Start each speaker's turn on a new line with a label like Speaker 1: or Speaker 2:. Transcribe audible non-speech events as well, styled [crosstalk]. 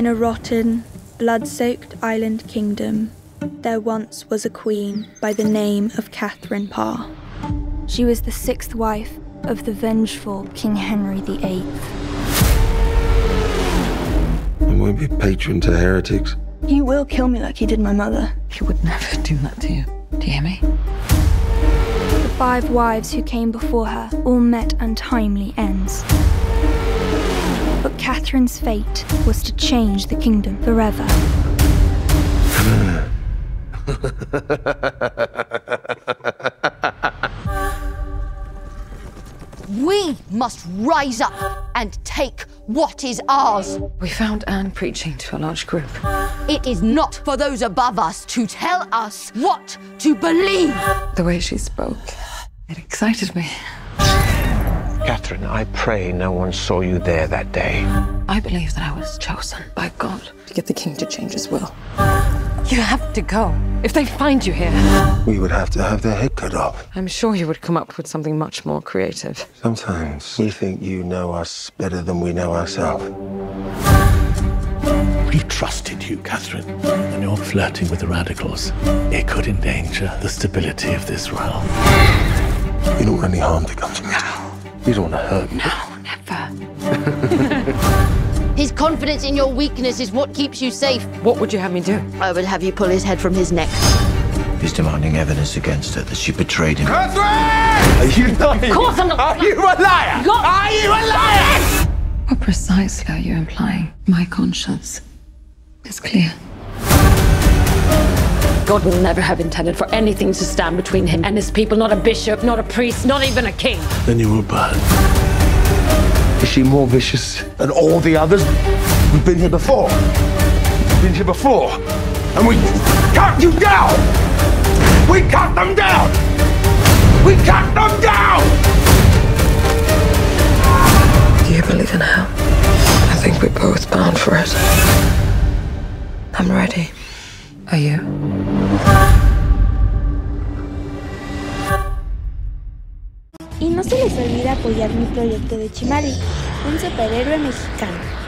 Speaker 1: In a rotten, blood soaked island kingdom, there once was a queen by the name of Catherine Parr. She was the sixth wife of the vengeful King Henry VIII.
Speaker 2: I won't be patron to heretics.
Speaker 1: He will kill me like he did my mother.
Speaker 3: He would never do that to you. Do you hear me?
Speaker 1: The five wives who came before her all met untimely ends. But Catherine's fate was to change the kingdom forever. [laughs]
Speaker 4: We must rise up and take what is ours.
Speaker 3: We found Anne preaching to a large group.
Speaker 4: It is not for those above us to tell us what to believe.
Speaker 3: The way she spoke, it excited me.
Speaker 5: Catherine, I pray no one saw you there that day.
Speaker 3: I believe that I was chosen by God to get the king to change his will. You have to go. If they find you here,
Speaker 2: We would have to have their head cut off.
Speaker 3: I'm sure you would come up with something much more creative.
Speaker 2: Sometimes we think you know us better than we know ourselves.
Speaker 6: We trusted you, Catherine. And you're flirting with the radicals. It could endanger the stability of this realm.
Speaker 2: You don't want any harm to come to me. You don't want to hurt me. [laughs]
Speaker 4: His confidence in your weakness is what keeps you safe.
Speaker 3: What would you have me do?
Speaker 4: I would have you pull his head from his neck.
Speaker 7: He's demanding evidence against her that she betrayed him. Catherine!
Speaker 2: Are you lying?
Speaker 3: Of course I'm not.
Speaker 2: Are you a liar?
Speaker 3: God.
Speaker 2: Are you a liar?
Speaker 3: What precisely are you implying? My conscience is clear. God will never have intended for anything to stand between him and his people. Not a bishop, not a priest, not even a king.
Speaker 6: Then you will burn.
Speaker 2: Is she more vicious than all the others? We've been here before. We've been here before. And we cut you down! We cut them down! We cut them down!
Speaker 3: Do you believe in hell? I think we're both bound for it. I'm ready.
Speaker 1: Y no se les olvide apoyar mi proyecto de Chimali, un superhéroe mexicano.